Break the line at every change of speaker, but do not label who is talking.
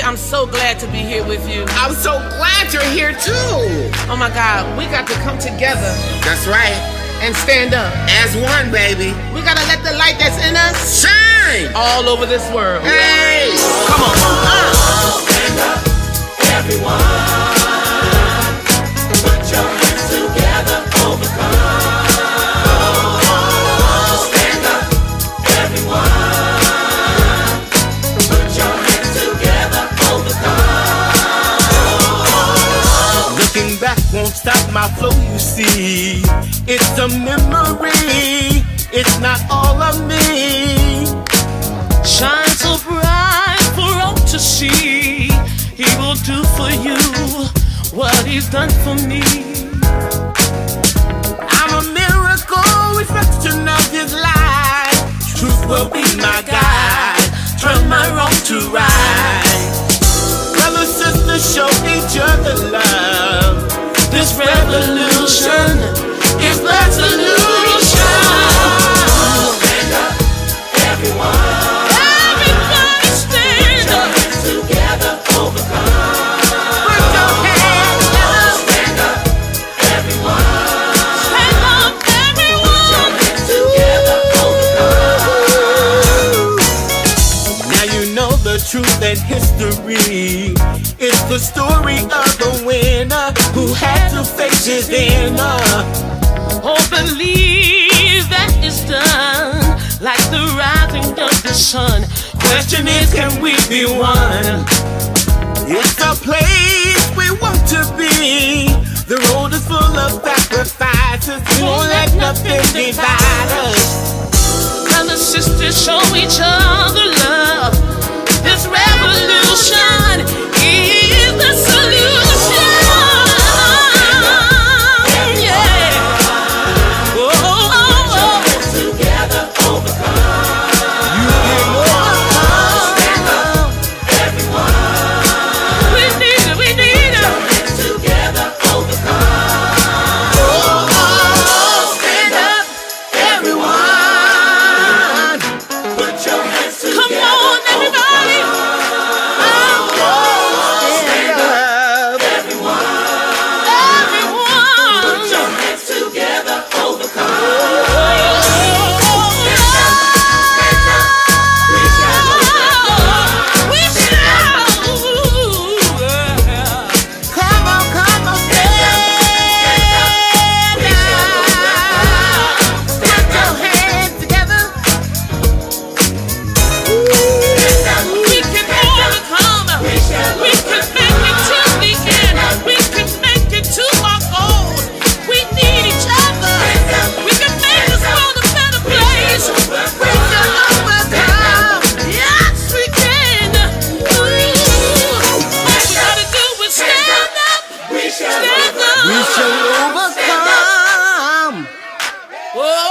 Baby, I'm so glad to be here with you.
I'm so glad you're here too.
Oh my God, we got to come together
That's right.
and stand up.
As one, baby.
We gotta let the light that's in us
Shine!
all over this world.
Hey!
Come on. Uh.
Looking back won't stop my flow, you see. It's a memory, it's not all of me.
Shine so bright for all to see. He will do for you what he's done for me.
Truth and history. It's the story of the winner who had to face his inner.
Oh, believe that is done like the rising of the sun.
Question is, can we be one? It's the place we want to be. The road is full of sacrifices. We won't let nothing divide us.
Brothers, sisters, show each other We shall overcome. Whoa.